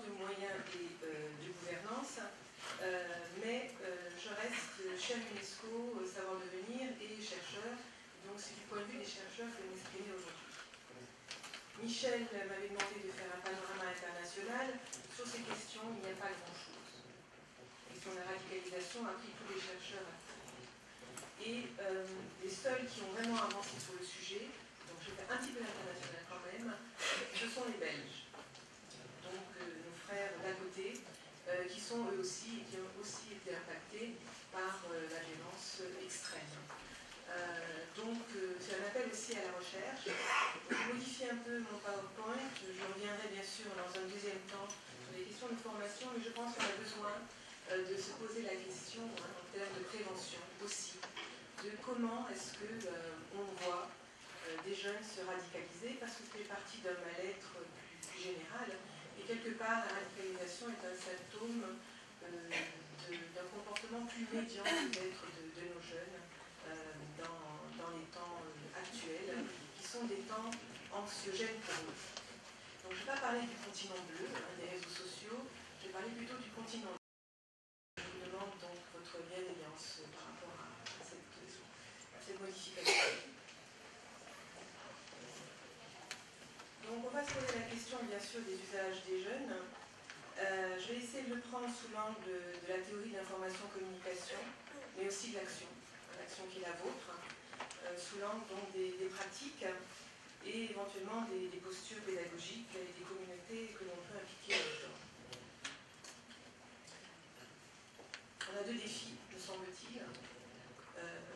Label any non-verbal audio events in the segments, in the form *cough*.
de moyens et euh, de gouvernance, mais je reste chef UNESCO, savoir devenir et chercheur, donc c'est du point de vue des chercheurs que je m'exprimer aujourd'hui. Michel m'avait demandé de faire un panorama international. Sur ces questions, il n'y a pas grand-chose. Question de la radicalisation a pris tous les chercheurs Et euh, les seuls qui ont vraiment avancé sur le sujet, donc je fais un petit peu l'international quand même, ce sont les Belges. Euh, d'à côté, euh, qui sont eux aussi, et qui ont aussi été impactés par la violence extrême. Euh, donc, euh, c'est un appel aussi à la recherche. Je modifie un peu mon PowerPoint. Je reviendrai bien sûr dans un deuxième temps sur les questions de formation, mais je pense qu'on a besoin euh, de se poser la question hein, en termes de prévention aussi, de comment est-ce qu'on voit des jeunes se radicaliser, parce que c'est partie d'un mal-être plus, général. Et quelque part, la radicalisation est un symptôme d'un comportement plus médian peut-être de nos jeunes euh, dans, les temps euh, actuels, qui sont des temps anxiogènes pour eux. Donc je ne vais pas parler du continent bleu, hein, des réseaux sociaux, je vais parler plutôt du continent je vous demande donc votre bienveillance par rapport à, cette, modification. Donc on va se poser la question bien sûr des usages des jeunes. Euh, je vais essayer de le prendre sous l'angle de, la théorie de l'information-communication, mais aussi de l'action l'action qui est la vôtre, euh, sous l'angle des, pratiques et éventuellement des, postures pédagogiques et des communautés que l'on peut impliquer là-dedans. On a deux défis, me semble-t-il. Euh,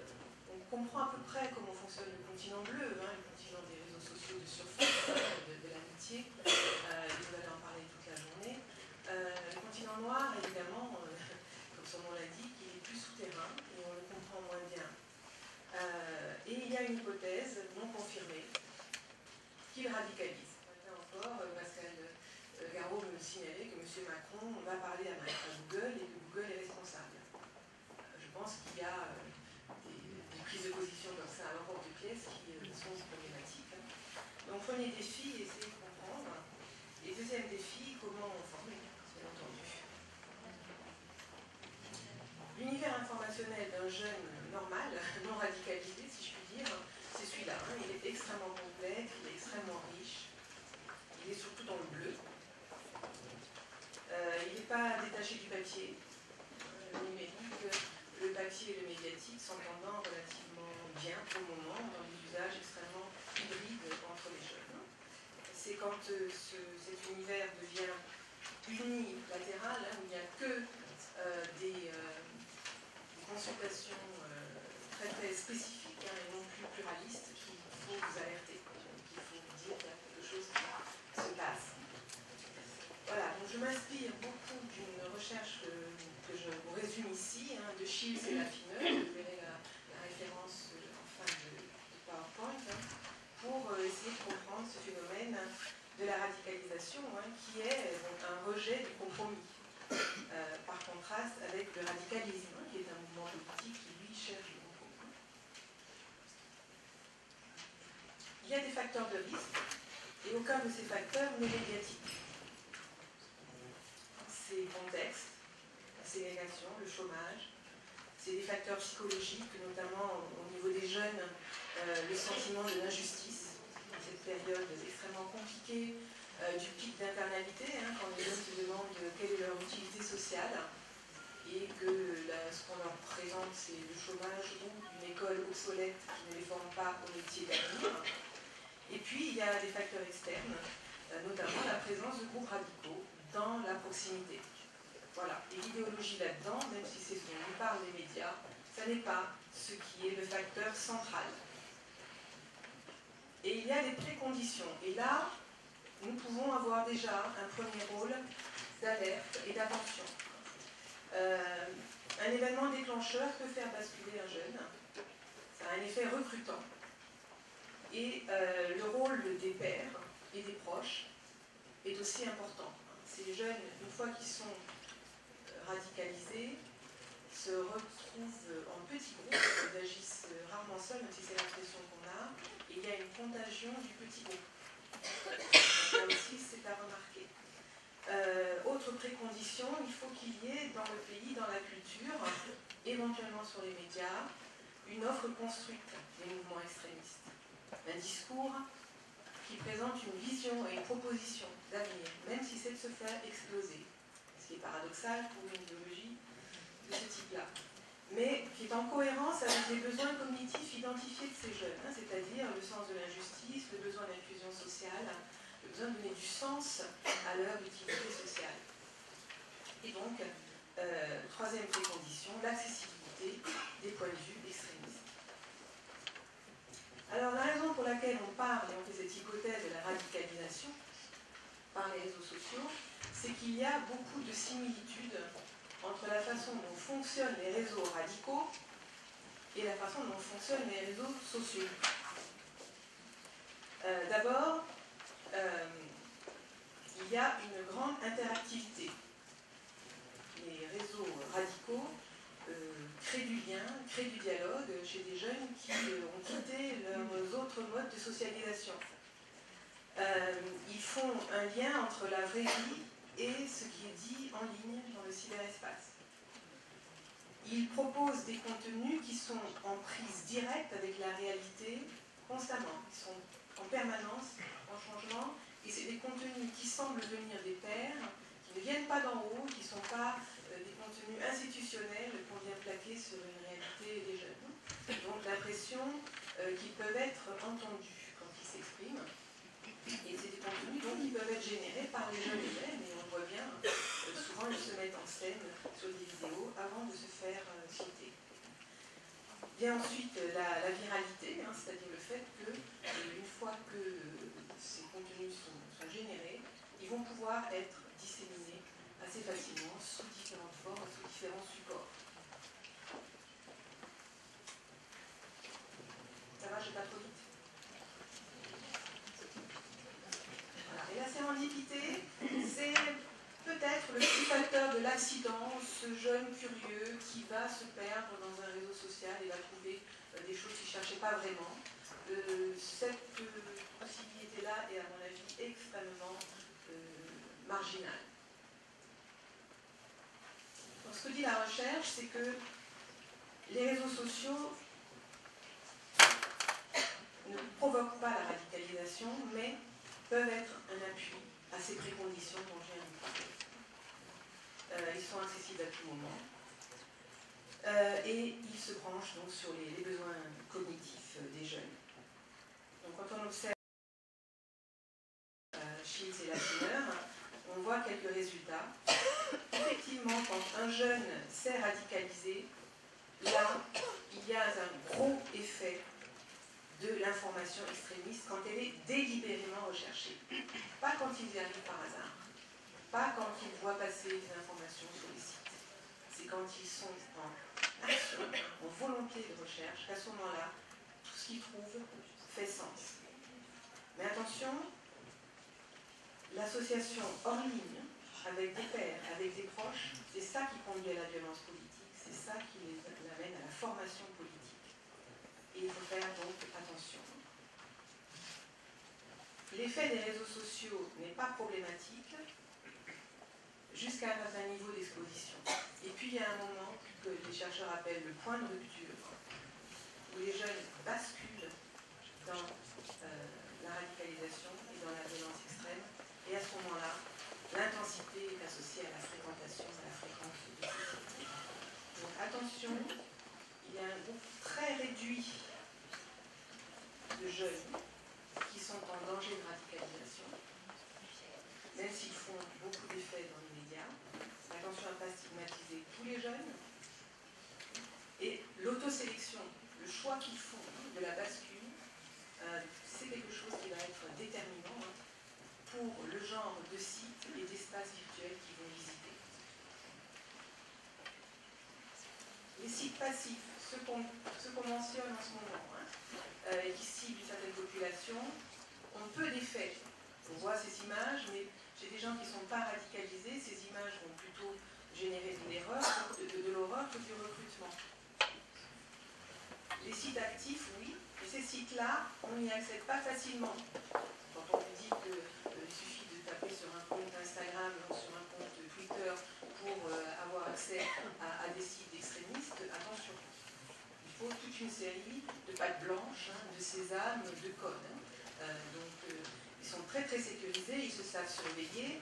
on comprend à peu près comment fonctionne le continent bleu, hein, le continent des réseaux sociaux de surface, de, l'amitié. Euh, vous allez en parler toute la journée. Noir, évidemment, *laughs* comme son nom l'indique, il est plus souterrain et on le comprend moins bien. Euh, et il y a une hypothèse non confirmée qui le radicalise. encore, euh, Pascal euh, Garot me signalait que M. Macron va parler à, Google et que Google est responsable. je pense qu'il y a des, prises de position comme ça à l'envers de pièces qui sont problématiques. Donc premier défi, essayer de comprendre. Et deuxième défi, comment on forme, bien entendu. L'univers informationnel d'un jeune normal, non radicalisé, si je puis dire, c'est celui-là. Hein. Il est extrêmement complexe, il est extrêmement riche, il est surtout dans le bleu. Euh, il n'est pas détaché du papier euh, numérique. Le papier et le médiatique s'entendant relativement bien pour le moment dans des usages extrêmement hybrides entre les jeunes. Euh, cet univers devient unilatéral, hein, où il n'y a que des, consultation euh, très très spécifique hein, et non plus pluraliste qu'il faut vous alerter, qu'il faut vous dire qu'il y a quelque chose qui se passe. Voilà, donc je m'inspire beaucoup d'une recherche que, je vous résume ici, hein, de Shields et Laffineur, vous verrez la, référence euh, en fin de, PowerPoint, hein, pour euh, essayer de comprendre ce phénomène de la radicalisation, qui est un rejet du compromis. Euh, par contraste avec le radicalisme, qui est un mouvement politique qui, lui, cherche le compromis. Il y a des facteurs de risque, et aucun de ces facteurs n'est médiatique. C'est contexte, la ségrégation, le chômage, c'est des facteurs psychologiques, notamment au niveau des jeunes, euh, le sentiment de l'injustice, cette période extrêmement compliquée, euh, du pic d'internalité, hein, quand les jeunes se demandent quelle est leur utilité sociale et que ce qu'on leur présente c'est le chômage ou une école obsolète qui ne les forme pas au métier d'avenir. Et puis il y a des facteurs externes, euh, notamment la présence de groupes radicaux dans la proximité. Voilà, et l'idéologie là-dedans, même si c'est ce dont nous parlent les médias, ça n'est pas ce qui est le facteur central. Et il y a des préconditions. Et là, nous pouvons avoir déjà un premier rôle d'alerte et d'attention. Euh, un événement déclencheur peut faire basculer un jeune. Ça a un effet recrutant. Et euh, le rôle des pères et des proches est aussi important. Ces jeunes, une fois qu'ils sont euh, radicalisés, se retrouvent en petits groupes, ils agissent rarement seuls, même si c'est l'impression qu'on a, et il y a une contagion du petit groupe. Là aussi, c'est à remarquer. Euh, autre précondition, il faut qu'il y ait dans le pays, dans la culture, éventuellement sur les médias, une offre construite des mouvements extrémistes. Un discours qui présente une vision et une proposition d'avenir, même si c'est de se faire exploser. Ce qui est paradoxal pour une idéologie de ce type-là. Mais qui est en cohérence avec les besoins cognitifs identifiés de ces jeunes, hein, c'est-à-dire le sens de l'injustice, le besoin d'inclusion sociale, le besoin de donner du sens à leur utilité sociale. Et donc, euh, troisième précondition, l'accessibilité des points de vue extrémistes. Alors la raison pour laquelle on parle et on fait cette hypothèse de la radicalisation par les réseaux sociaux, c'est qu'il y a beaucoup de similitudes entre la façon dont fonctionnent les réseaux radicaux et la façon dont fonctionnent les réseaux sociaux. Euh, d'abord, euh, il y a une grande interactivité. Les réseaux radicaux euh, créent du lien, créent du dialogue chez des jeunes qui ont quitté leurs autres modes de socialisation. ils font un lien entre la vraie vie et ce qui est dit en ligne dans le cyberespace. Ils proposent des contenus qui sont en prise directe avec la réalité constamment. Ils sont en permanence, en changement, et c'est des contenus qui semblent venir des pairs, qui ne viennent pas d'en haut, qui ne sont pas euh, des contenus institutionnels qu'on vient plaquer sur une réalité des jeunes. Donc l'impression euh, qu'ils peuvent être entendus quand ils s'expriment. Et c'est des contenus donc, qui peuvent être générés par les jeunes eux-mêmes, et on voit bien, euh, souvent ils se mettent en scène sur des vidéos avant de se faire euh, citer. Vient ensuite euh, la, viralité, hein, c'est-à-dire le fait que, une fois que ces contenus sont, générés, ils vont pouvoir être disséminés assez facilement sous différentes formes, sous différents supports. Ça va, je pas trop vite Et la sérendipité, c'est peut-être le petit facteur de l'accident, ce jeune curieux qui va se perdre dans un réseau social et va trouver euh, des choses qu'il ne cherchait pas vraiment. Euh, cette possibilité-là est, à mon avis, extrêmement euh, marginale. Que dit la recherche, c'est que les réseaux sociaux ne provoquent pas la radicalisation, mais peuvent être un appui à ces préconditions dont j'ai indiqué. Euh, ils sont accessibles à tout moment. Euh, et ils se branchent donc sur les, besoins cognitifs des jeunes. Donc quand on observe Shields et Latiner, on voit quelques résultats. Quand un jeune s'est radicalisé, là, il y a un gros effet de l'information extrémiste quand elle est délibérément recherchée. Pas quand ils y arrivent par hasard. Pas quand ils voient passer des informations sur les sites. C'est quand ils sont en action, en volonté de recherche, qu'à ce moment-là, tout ce qu'ils trouvent fait sens. Mais attention, l'association hors ligne, avec des pairs, avec des proches, c'est ça qui conduit à la violence politique, c'est ça qui les amène à la formation politique. Et il faut faire donc attention. L'effet des réseaux sociaux n'est pas problématique jusqu'à un certain niveau d'exposition. Et puis il y a un moment que les chercheurs appellent le point de rupture, où les jeunes basculent dans euh, la radicalisation et dans la violence extrême. Et à ce moment-là, l'intensité est associée à la fréquentation, à la fréquence de ces Donc attention, il y a un groupe très réduit de jeunes qui sont en danger de radicalisation, même s'ils font beaucoup d'effets dans les médias. Attention à ne pas stigmatiser tous les jeunes. Et l'autosélection, le choix qu'ils font de la bascule, euh, c'est quelque chose qui va être déterminant hein, pour le genre de sites et d'espaces virtuels qu'ils vont visiter. Les sites passifs, ceux qu'on mentionne en ce moment, hein, euh, qui ciblent une certaine population, on peut les faire. On voit ces images, mais chez des gens qui ne sont pas radicalisés, ces images vont plutôt générer de de, l'horreur que du recrutement. Les sites actifs, oui, mais ces sites-là, on n'y accède pas facilement. Quand on dit de taper sur un compte Instagram sur un compte Twitter pour avoir accès à, des sites extrémistes, attention. Il faut toute une série de pattes blanches, hein, de sésame, de codes. Hein. donc, ils sont très très sécurisés, ils se savent surveiller,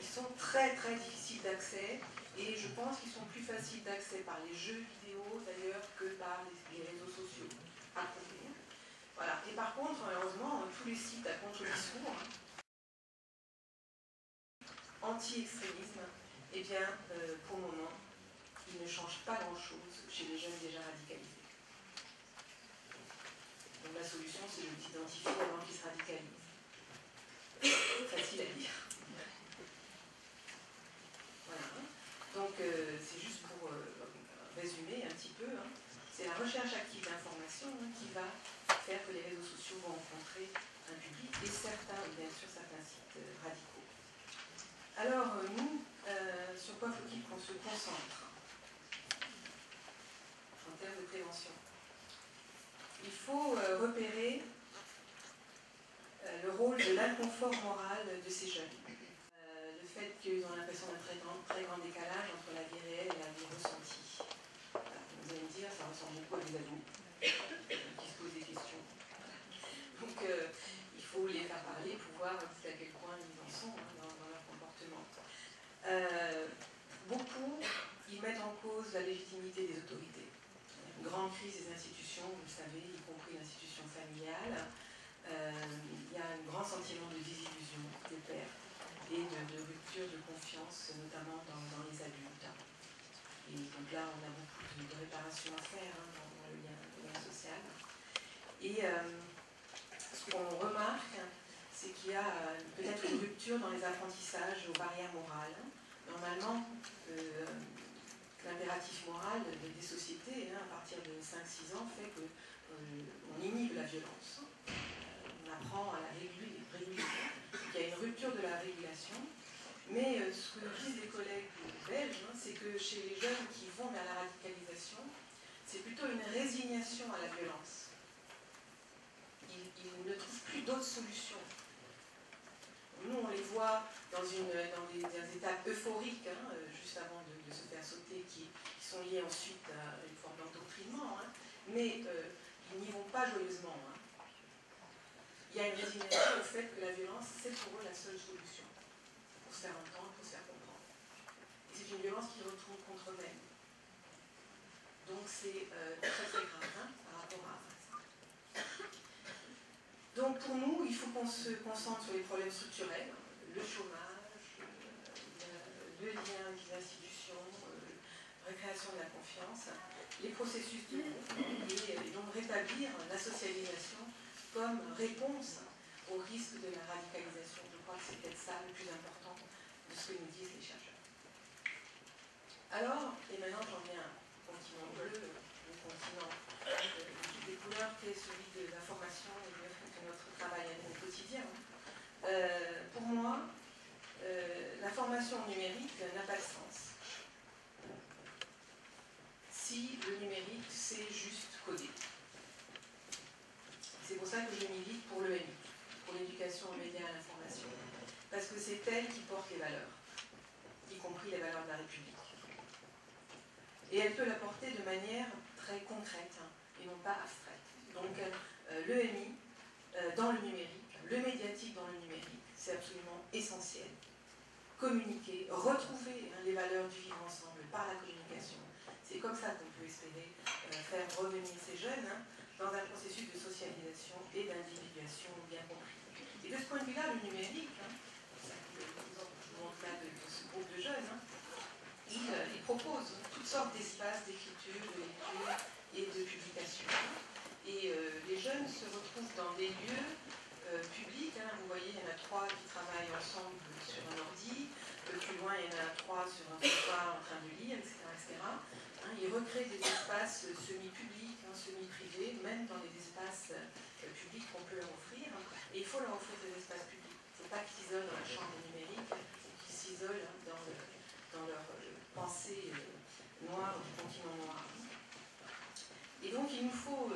ils sont très très difficiles d'accès et je pense qu'ils sont plus faciles d'accès par les jeux vidéo d'ailleurs que par les, réseaux sociaux. Voilà. Et par contre, malheureusement, tous les sites à contre-discours, anti-extrémisme, eh bien, euh, pour le moment, ils ne changent pas grand-chose chez les jeunes déjà radicalisés. Donc la solution, c'est de s'identifier avant qu'ils se radicalisent. *coughs* Facile à dire. Donc euh, c'est juste pour euh, résumer un petit peu, hein. c'est la recherche active d'information hein, qui va faire que les réseaux sociaux vont rencontrer un public et certains, bien sûr, certains sites radicaux. Alors nous, sur quoi faut-il qu'on se concentre en termes de prévention? Il faut repérer le rôle de l'inconfort moral de ces jeunes fait qu'ils ont l'impression d'un très grand, très grand décalage entre la vie réelle et la vie ressentie. vous allez me dire, ça ressemble beaucoup à des ados qui se posent des questions. Donc, euh, il faut les faire parler pour voir à quel point ils en sont hein, dans, leur comportement. Euh, beaucoup, ils mettent en cause la légitimité des autorités. Une grande crise des institutions, vous le savez, y compris l'institution familiale. Euh, il y a un grand sentiment de désillusion des pères et de, rupture de confiance, notamment dans, les adultes. Et donc là, on a beaucoup de, réparations à faire hein, dans, le, lien, social. Et euh, ce qu'on remarque, c'est qu'il y a euh, peut-être une rupture dans les apprentissages aux barrières morales. Normalement, euh, l'impératif moral des sociétés, hein, à partir de 5-6 ans, fait qu'on inhibe la violence. on apprend à la réguler il y a une rupture de la régulation. Mais euh, ce que disent les collègues belges, hein, c'est que chez les jeunes qui vont vers la radicalisation, c'est plutôt une résignation à la violence. Ils, ne trouvent plus d'autres solutions. Nous, on les voit dans, dans des, étapes euphoriques, hein, euh, juste avant de, se faire sauter, qui, sont liées ensuite à une forme d'endoctrinement, hein. mais euh, ils n'y vont pas joyeusement il y a une résignation au fait que la violence, c'est pour eux la seule solution pour se faire entendre, pour se faire comprendre. Et c'est une violence qui retourne contre eux-mêmes. Donc c'est euh, très très grave hein, par rapport à. Donc pour nous, il faut qu'on se concentre sur les problèmes structurels, le chômage, euh, le, lien des institutions, euh, récréation de la confiance, les processus de et, et donc rétablir la socialisation comme réponse au risque de la radicalisation. Je crois que c'est peut-être ça le plus important de ce que nous disent les chercheurs. Alors, et maintenant j'en viens au continent bleu, le continent euh, de toutes les couleurs qui est celui de la formation et de notre travail au quotidien. Euh, pour moi, euh, la formation numérique n'a pas de sens si le numérique c'est juste coder. C'est pour ça que je milite pour l'EMI, pour l'éducation aux médias et à l'information. Parce que c'est elle qui porte les valeurs, y compris les valeurs de la République. Et elle peut la porter de manière très concrète hein, et non pas abstraite. Donc euh, l'EMI, dans le numérique, le médiatique dans le numérique, c'est absolument essentiel. Communiquer, retrouver hein, les valeurs du vivre ensemble par la communication. C'est comme ça qu'on peut espérer euh, faire revenir ces jeunes hein, dans un processus de socialisation et d'individuation bien compris. Et de ce point de vue-là, le numérique, dans le cas de, ce groupe de jeunes, hein, il, propose toutes sortes d'espaces d'écriture, de lecture et de publication. Et euh, les jeunes se retrouvent dans des lieux euh, publics. Hein. vous voyez, il y en a trois qui travaillent ensemble sur un ordi. plus loin, il y en a trois sur un sofa en train de lire, etc. etc. ils recréent des espaces semi-publics semi-privés, même dans les espaces euh, publics qu'on peut leur offrir. Et il faut leur offrir des espaces publics. Il ne faut pas qu'ils s'isolent dans la chambre numérique ou qu'ils s'isolent hein, dans, leur euh, pensée euh, noire du continent noir. Donc il nous faut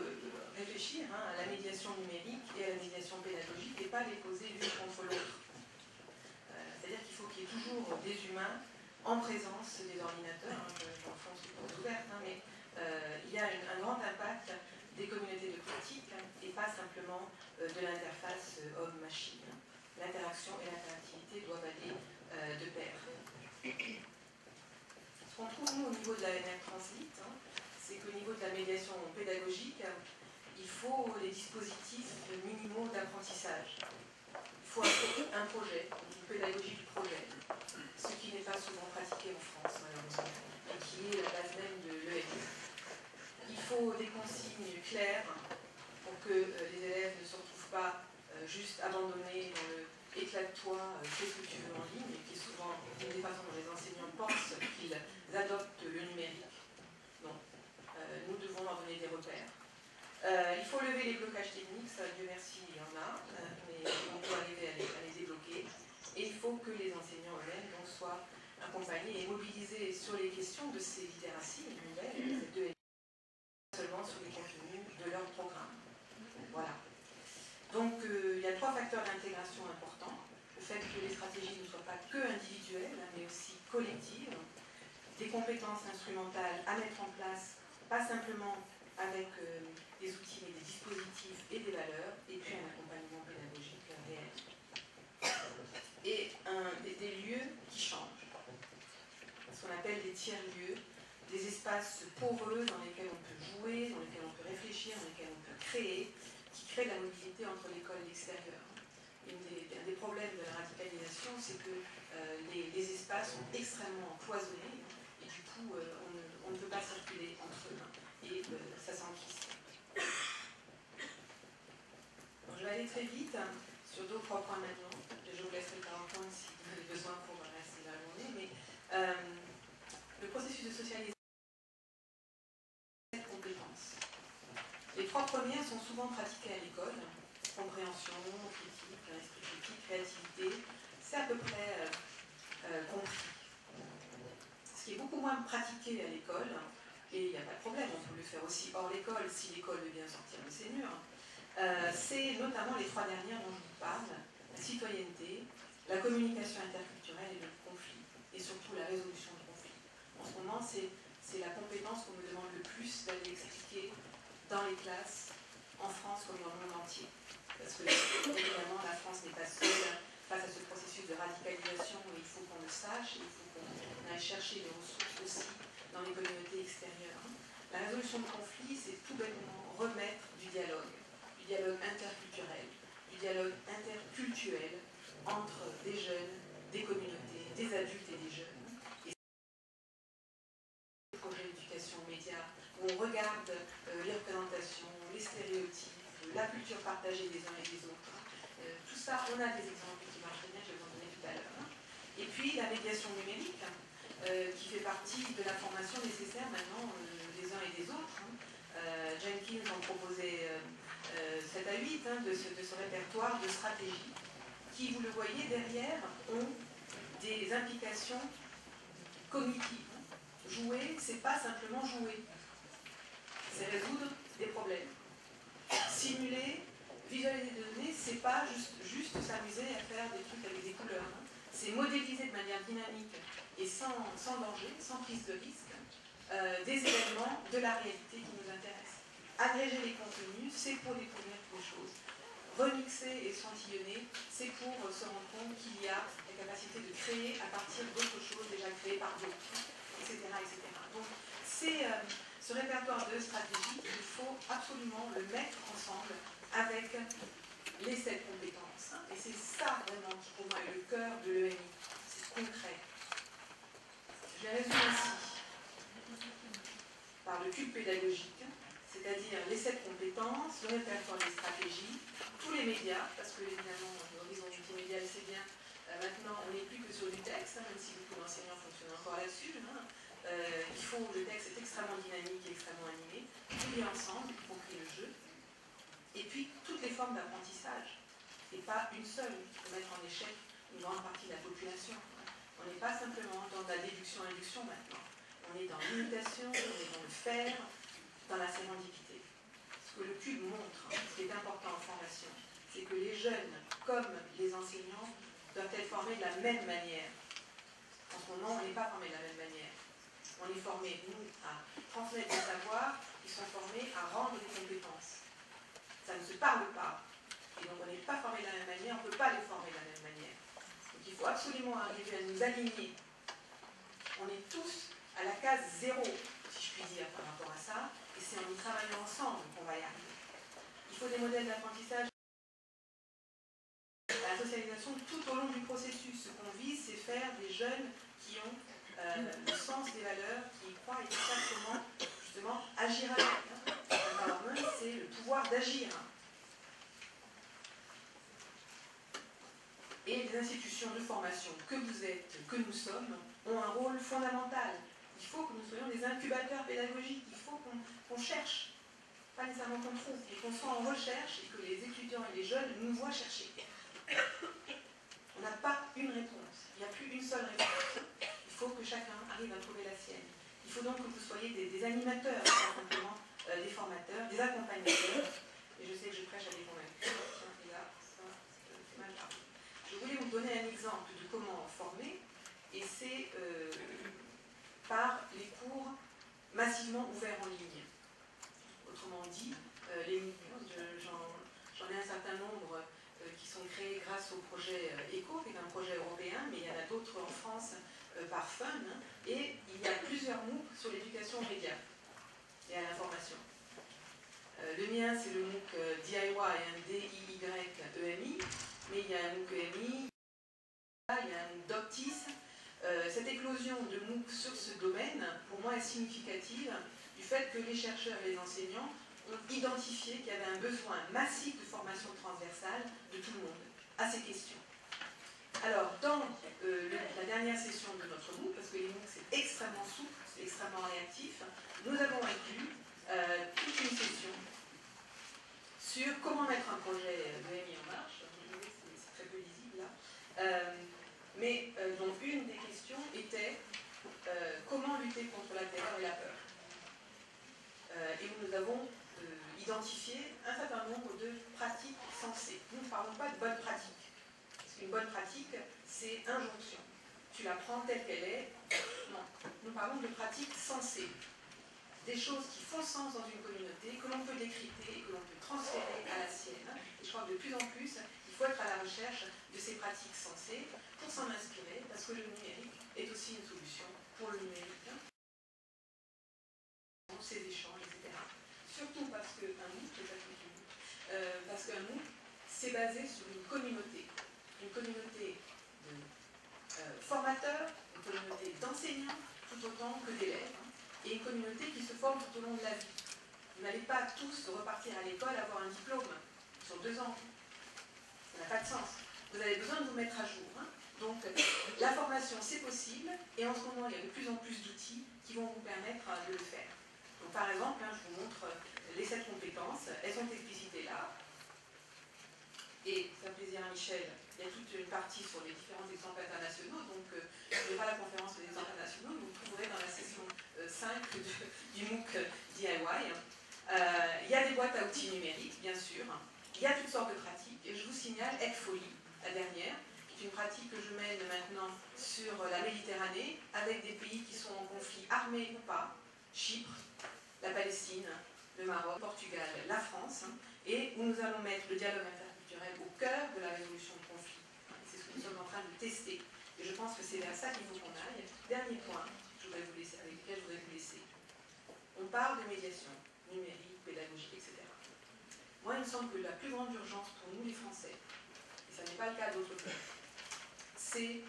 réfléchir hein, à la médiation numérique et à la médiation pédagogique et pas les poser l'une contre l'autre. Euh, c'est-à-dire qu'il faut qu'il y ait toujours des humains en présence des ordinateurs. Hein, J'enfonce les portes ouvertes, hein, mais euh, il y a un grand impact des communautés de pratique et pas simplement euh, de l'interface homme-machine. L'interaction et l'interactivité doivent aller de pair. Ce qu'on trouve, nous, au niveau de la NR Transit, c'est qu'au niveau de la médiation pédagogique, il faut les dispositifs minimaux d'apprentissage. Il faut un projet, une pédagogie du projet, ce qui n'est pas souvent pratiqué en France, malheureusement, et qui est la base même de l'EMI. Il faut des consignes claires pour que euh, les élèves ne se retrouvent pas euh, juste abandonnés dans le éclate-toi, qu'est-ce que tu veux en ligne, et qui est souvent une des façons dont les enseignants pensent qu'ils adoptent le numérique euh, nous devons leur donner des repères. Euh, il faut lever les blocages techniques, ça, Dieu merci, il y en a, euh, mais on peut arriver à les, débloquer. Et il faut que les enseignants eux-mêmes soient accompagnés et mobilisés sur les questions de ces littératies nouvelles, ces deux seulement sur les contenus de leur programme. Voilà. Donc il y a trois facteurs d'intégration importants. Le fait que les stratégies ne soient pas que individuelles, hein, mais aussi collectives. Des compétences instrumentales à mettre en place pas simplement avec euh, des outils, des dispositifs et des valeurs, et puis un accompagnement pédagogique réel. Et des, lieux qui changent, ce qu'on appelle des tiers-lieux, des espaces poreux dans lesquels on peut jouer, dans lesquels on peut réfléchir, dans lesquels on peut créer, qui créent la mobilité entre l'école et l'extérieur. un des problèmes de la radicalisation, c'est que euh, les, espaces sont extrêmement cloisonnés, et du coup, euh, on, ne, peut pas circuler et euh, ça s'enquiste. je vais aller très vite sur deux ou trois points maintenant. Je vous laisserai par temps si vous avez besoin pour rester la journée. Mais euh, le processus de socialisation compétences. Les trois premières sont souvent pratiquées à l'école. Compréhension, critique, esprit critique, créativité. C'est à peu près euh, compris. Ce qui est beaucoup moins pratiqué à l'école, et il n'y a pas de problème, on peut le faire aussi hors l'école, si l'école veut bien sortir de ses murs. Euh, c'est notamment les trois dernières dont je vous parle, la citoyenneté, la communication interculturelle et le conflit, et surtout la résolution de conflits. En ce moment, c'est la compétence qu'on me demande le plus d'aller expliquer dans les classes, en France comme dans le monde entier. Parce que, évidemment, la France n'est pas seule face à ce processus de radicalisation, il faut qu'on le sache, il faut qu'on aille chercher des ressources aussi dans les communautés extérieures. La résolution de conflits, c'est tout bêtement remettre du dialogue, dialogue interculturel, du dialogue interculturel entre des jeunes, des communautés, des adultes et des jeunes. Média, on regarde euh, les représentations, les stéréotypes, la culture partagée des uns et des autres. Euh, tout ça, on a des exemples qui marchent bien, je vais vous en donner tout à l'heure. Et puis la médiation numérique, euh, qui fait partie de la formation nécessaire maintenant des uns et des autres. Hein. Jenkins en proposait 7 à 8 hein, de, ce, répertoire de stratégies qui, vous le voyez derrière, ont des implications cognitives. Jouer, c'est pas simplement jouer, c'est résoudre des problèmes. Simuler, visualiser des données, c'est pas juste, juste s'amuser à faire des trucs avec des couleurs. Hein. C'est modéliser de manière dynamique et sans, danger, sans prise de risque, euh, des événements de la réalité qui nous intéressent. Agréger les contenus, c'est pour découvrir des choses. Remixer et échantillonner, c'est pour se rendre compte qu'il y a la capacité de créer à partir d'autres choses déjà créées par d'autres, etc., etc. Donc, c'est euh, ce répertoire de stratégies, il faut absolument le mettre ensemble avec les sept compétences. Et c'est ça vraiment qui pour moi est le cœur de l'EMI. C'est concret. Je résume ainsi. Par le cube pédagogique, c'est-à-dire les sept compétences, le répertoire des stratégies, tous les médias, parce que évidemment, l'horizon multimédial, c'est bien. Euh, maintenant, on n'est plus que sur du texte, hein, même si beaucoup d'enseignants fonctionnent encore là-dessus. Hein. Euh, il faut, le texte est extrêmement dynamique et extrêmement animé. Tout est ensemble, y compris le jeu. Et puis, toutes les formes d'apprentissage. Et pas une seule qui peut mettre en échec une grande partie de la population. On n'est pas simplement dans la déduction-induction maintenant. On est dans l'imitation, on est dans le faire, dans la sémanticité. Ce que le cube montre, ce qui est important en formation, c'est que les jeunes, comme les enseignants, doivent être formés de la même manière. En ce moment, on n'est pas formés de la même manière. On est formés, nous, à transmettre des savoirs, ils sont formés à rendre des compétences. Ça ne se parle pas. Et donc on n'est pas formés de la même manière, on ne peut pas les former de la même manière. Donc il faut absolument arriver à nous aligner. On est tous à la case zéro, si je puis dire, par rapport à ça, c'est en travaillant ensemble qu'on va y arriver. Il faut des modèles d'apprentissage la socialisation tout au long du processus. Ce qu'on vise, c'est faire des jeunes qui ont euh, le sens des valeurs, qui y croient et qui savent comment, justement, agir avec. L'empowerment, c'est le pouvoir d'agir. Et les institutions de formation que vous êtes, que nous sommes, ont un rôle fondamental. Il faut que nous soyons des incubateurs pédagogiques, il faut qu'on cherche, pas nécessairement qu'on trouve, et qu'on soit en recherche et que les étudiants et les jeunes nous voient chercher. On n'a pas une réponse. Il n'y a plus une seule réponse. Il faut que chacun arrive à trouver la sienne. Il faut donc que vous soyez des, animateurs, euh, des formateurs, des accompagnateurs. Et je sais que je prêche à des convaincus. Je voulais vous donner un exemple de comment former, et c'est euh, par les cours massivement ouverts en ligne. Autrement dit, euh, j'en ai un certain nombre sont créés grâce au projet ECO, qui est un projet européen, mais il y en a d'autres en France euh, par FUN. Et il y a plusieurs MOOC sur l'éducation aux médias et à l'information. Euh, le mien, c'est le MOOC euh, DIY, un D-I-Y-E-M-I, mais il y a un MOOC EMI, il y a un Doctis. Cette éclosion de MOOC sur ce domaine, pour moi, est significative du fait que les chercheurs et les enseignants ont identifié qu'il y avait un besoin massif de formation transversale de tout le monde à ces questions. Alors, dans euh, la dernière session de notre MOOC, parce que les MOOC c'est extrêmement souple, c'est extrêmement réactif, nous avons inclus euh, toute une session sur comment mettre un projet de MI en marche. C'est très peu lisible là. Euh, mais dont une des était comment lutter contre la terreur et la peur. et nous avons identifier un certain nombre de pratiques sensées. Nous ne parlons pas de bonne pratique. Parce qu'une bonne pratique, c'est injonction. Tu la prends telle qu'elle est. Non. Nous parlons de pratiques sensées. Des choses qui font sens dans une communauté, que l'on peut décrypter et que l'on peut transférer à la sienne. Et je crois que de plus en plus, il faut être à la recherche de ces pratiques sensées pour s'en inspirer, parce que le numérique est aussi une solution pour le numérique. Ces échanges, etc surtout parce qu'un MOOC, euh, parce qu'un MOOC, c'est basé sur une communauté, une communauté de euh, formateurs, une communauté d'enseignants, tout autant que d'élèves, hein, et une communauté qui se forme tout au long de la vie. Vous n'allez pas tous repartir à l'école avoir un diplôme sur deux ans. Ça n'a pas de sens. Vous avez besoin de vous mettre à jour. Hein. Donc, la formation, c'est possible, et en ce moment, il y a de plus en plus d'outils qui vont vous permettre de le faire. Par exemple, hein, je vous montre euh, les sept compétences, elles sont explicitées là. Et ça plaisir à Michel, il y a toute une partie sur les différents exemples internationaux, donc euh, je ne fais pas la conférence des exemples internationaux, vous trouverez dans la session 5 euh, du MOOC DIY. il y a des boîtes à outils numériques, bien sûr, il y a toutes sortes de pratiques, et je vous signale ECFOLI, la dernière, est une pratique que je mène maintenant sur la Méditerranée, avec des pays qui sont en conflit armé ou pas, Chypre, la Palestine, le Maroc, le Portugal, la France, hein, et où nous allons mettre le dialogue interculturel au cœur de la résolution de conflits. C'est ce que nous sommes en train de tester. Et je pense que c'est vers ça qu'il faut qu'on aille. Dernier point je voudrais vous laisser, avec lequel je voudrais vous laisser. On parle de médiation numérique, pédagogique, etc. Moi, il me semble que la plus grande urgence pour nous, les Français, et ce n'est pas le cas d'autres pays, c'est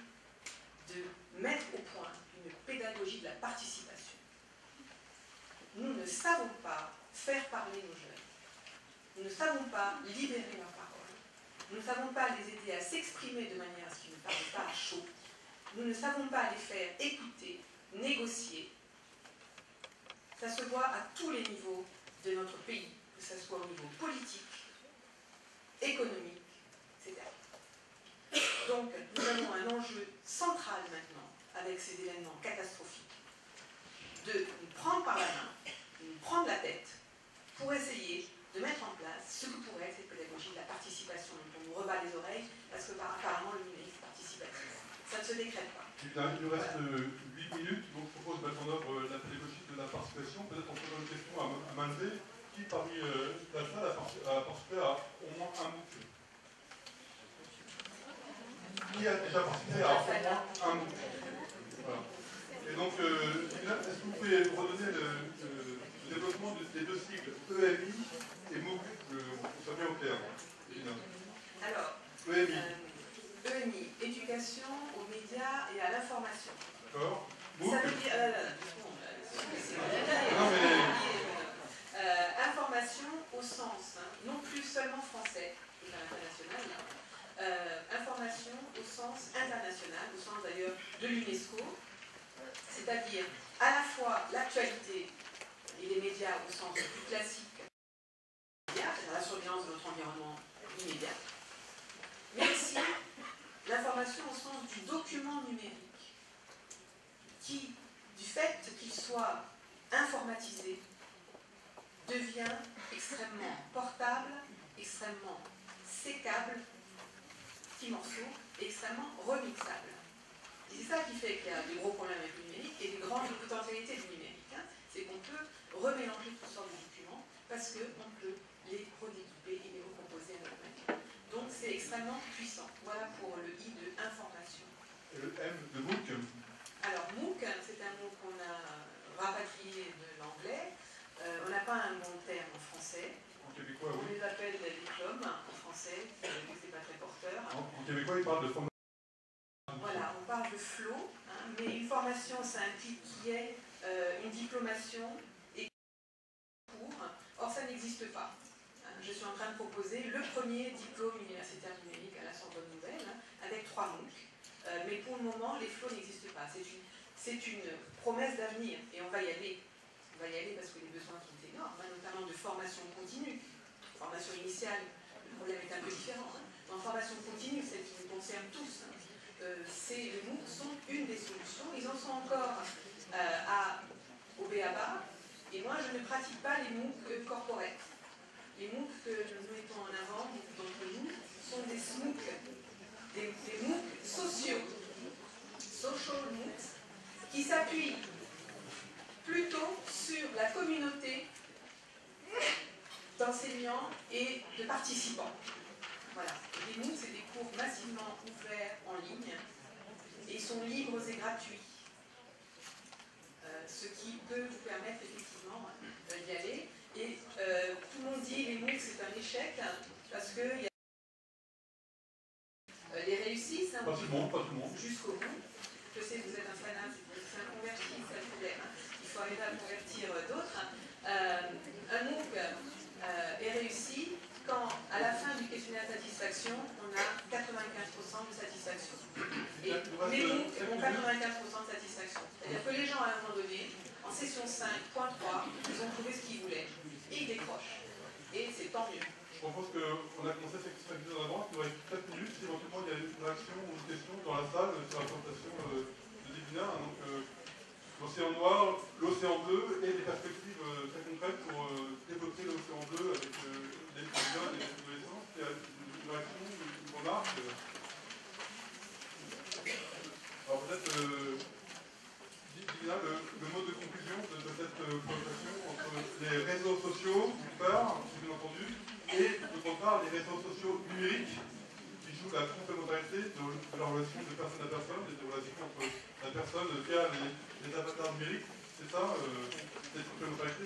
de mettre au point une pédagogie de la participation nous ne savons pas faire parler nos jeunes. Nous ne savons pas libérer leur parole. Nous ne savons pas les aider à s'exprimer de manière à ce qu'ils ne parlent pas à chaud. Nous ne savons pas les faire écouter, négocier. Ça se voit à tous les niveaux de notre pays, que ce soit au niveau politique, économique, etc. Donc, nous avons un enjeu central maintenant, avec ces événements catastrophiques, de nous prendre par la main, de nous prendre la tête, pour essayer de mettre en place ce que pourrait être cette pédagogie de la participation. On nous rebat les oreilles, parce que apparemment, le numérique participatif. Ça ne se décrète pas. Il nous reste 8 minutes, donc je propose de mettre en œuvre euh, la pédagogie de la participation. Peut-être en posant une question à, à qui parmi euh, la salle a, participé à au moins un mot. Qui a déjà participé à un MOOC voilà. Et donc, est-ce que vous pouvez redonner le, le développement des deux cycles EMI et MOOC, pour soit bien au clair Alors, EMI. ENI, éducation aux médias et à l'information. D'accord. Ça veut dire. Euh, euh, information au sens, hein, non plus seulement français, international, euh, information au sens international, au sens d'ailleurs de l'UNESCO, c'est-à-dire à la fois l'actualité et les médias au sens plus classique, la surveillance de notre environnement immédiat, mais aussi l'information au sens du document numérique, qui, du fait qu'il soit informatisé, devient extrêmement portable, extrêmement sécable, petit morceau, extrêmement remixable. C'est ça qui fait qu'il y a des gros problèmes avec le numérique et des grandes potentialités du numérique. Hein. C'est qu'on peut remélanger toutes sortes de documents parce qu'on peut les redécouper et les recomposer à notre manière. Donc c'est extrêmement puissant. Voilà pour le I de information. Et le M de MOOC Alors MOOC, c'est un mot qu'on a rapatrié de l'anglais. Euh, on n'a pas un bon terme en français. En québécois, oui. On les appelle des diplômes français, c'est pas très porteur. En, québécois, ils parlent de formation. Voilà, on parle de flow, hein, mais une formation, ça implique qu'il y ait euh, une diplomation et cours. Or, ça n'existe pas je suis en train de proposer le premier diplôme universitaire numérique à la Sorbonne Nouvelle, hein, avec trois MOOC. Euh, mais pour le moment, les flots n'existent pas. C'est une, une, promesse d'avenir et on va y aller. On va y aller parce que les besoins sont énormes, hein, notamment de formation continue. Formation initiale, le problème est un peu différent. Hein. En formation continue, celle qui nous concerne tous, euh, les MOOC sont une des solutions. Ils en sont encore euh, à, au BABA. Et moi, je ne pratique pas les MOOC corporate. Les MOOC que nous mettons en avant, d'entre nous, sont des SMOOC, des, MOOC sociaux, social MOOC, qui s'appuient plutôt sur la communauté d'enseignants et de participants. Voilà. Les MOOC, c'est des cours massivement ouverts en ligne et ils sont libres et gratuits. Euh, ce qui peut vous permettre effectivement d'y aller. Et euh, tout le monde dit les MOOC c'est un échec parce que y a... Euh, les réussissent. Hein, pas tout le monde, pas tout le monde. Jusqu'au bout. Je sais que vous êtes un fanat, c'est un converti, c'est le problème. Hein. Il faut arriver à convertir euh, d'autres. un MOOC est réussi quand, à la fin du questionnaire on a 95% de satisfaction. Et MOOC ont 95% de satisfaction. C'est-à-dire que les gens, à un moment donné, en session 5.3, ils ont trouvé ce qu'ils voulaient et ils décrochent. Et c'est tant mieux. Je propose qu'on a commencé cette extraction en il nous reste 4 minutes, si éventuellement il y a une réaction ou une question dans la salle sur la présentation euh, de Divina. Donc euh, l'océan noir, l'océan bleu et des perspectives euh, très concrètes pour développer l'océan bleu avec des des adolescents. Une remarque Alors peut-être le, le, mot de conclusion de, cette présentation entre les réseaux sociaux, d'une part, bien entendu, et d'autre part les réseaux sociaux numériques qui jouent la complémentarité de, la relation de personne à personne et de relation entre la personne via les, avatars numériques. C'est ça, euh, cette complémentarité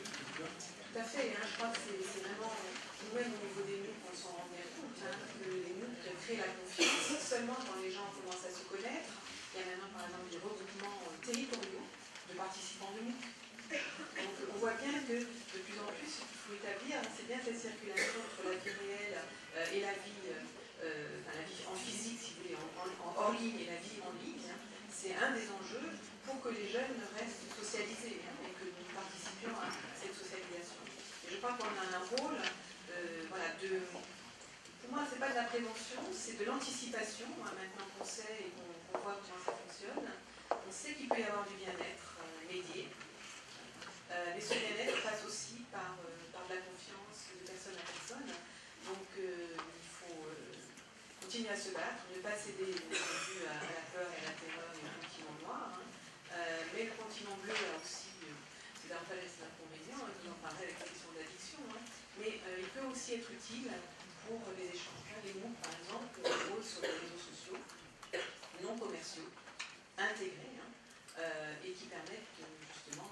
Tout à fait, hein, je crois que c'est vraiment, nous-mêmes au niveau des MOOC, on s'en rend bien compte, hein, que les MOOC créent la confiance seulement quand les gens commencent à se connaître. Il y a maintenant par exemple des regroupements euh, territoriaux de participants de nous. Donc on voit bien que de plus en plus, qu'il faut établir, c'est bien cette circulation entre la vie réelle euh, et la vie, euh, la vie en physique, si vous voulez, en, hors ligne et la vie en ligne. Hein. C'est un des enjeux pour que les jeunes restent socialisés hein, participions à cette socialisation. Et je crois qu'on a un rôle euh, voilà, de... Pour moi, ce n'est pas de la prévention, c'est de l'anticipation. Hein, maintenant qu'on sait et qu'on voit comment ça fonctionne, on sait qu'il peut y avoir du bien-être médié. Euh, mais ce bien-être passe aussi par, euh, par de la confiance de personne à personne. Donc euh, il faut continuer à se battre, ne pas céder à, à la peur et à la terreur du continent noir, hein. euh, mais le continent bleu aussi, euh, c'est davantage des inconvénients, vous en parlez avec la question de l'addiction, hein. mais il peut aussi être utile pour les échanges. Les mots, par exemple, rôle sur les réseaux sociaux non commerciaux, intégrés, et qui permettent justement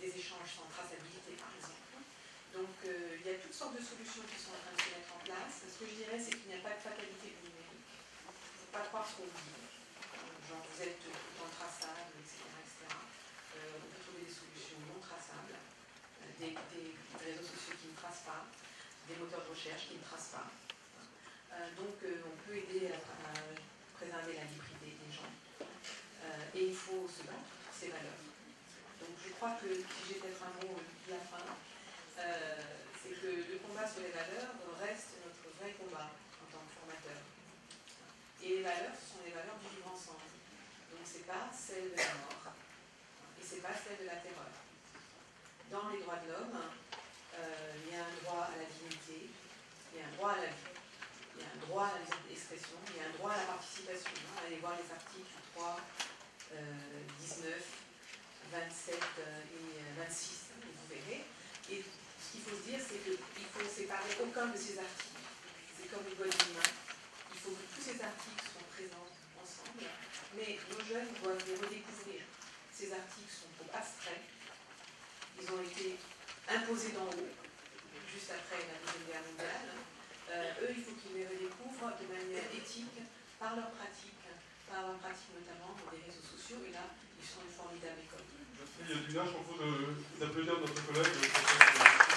des échanges sans traçabilité, par exemple. Donc il y a toutes sortes de solutions qui sont en train de se mettre en place. Ce que je dirais, c'est qu'il n'y a pas de fatalité du numérique. Il ne faut pas croire ce qu'on dit. Genre, vous êtes tout le temps traçable, etc. Euh, on peut trouver des solutions non traçables, euh, des, réseaux sociaux qui ne tracent pas, des moteurs de recherche qui ne tracent pas. Euh, donc, on peut aider à, à, préserver la liberté des gens. et il faut se battre pour ces valeurs. Donc, je crois que si j'ai peut-être un mot de la fin, c'est que le combat sur les valeurs reste notre vrai combat en tant que formateur. Et les valeurs, ce sont les valeurs du vivre ensemble. Donc ce n'est pas celle de la mort, et ce n'est pas celle de la terreur. Dans les droits de l'homme, euh, il y a un droit à la dignité, il y a un droit à la vie, il y a un droit à la d'expression, il y a un droit à la participation. Allez voir les articles 3, 19, 27 et 26, euh, vous verrez. Et ce qu'il faut se dire, c'est qu'il faut séparer aucun de ces articles. C'est comme les bonnes humains. Il faut que tous ces articles soient présents ensemble, mais nos jeunes doivent les redécouvrir. Ces articles sont abstraits. Ils ont été imposés d'en haut, juste après la Deuxième Guerre mondiale. Euh, eux, il faut qu'ils les redécouvrent de manière éthique, par leur pratique, par leur pratique notamment des réseaux sociaux. Et là, ils sont une formidable école. Notre collègue.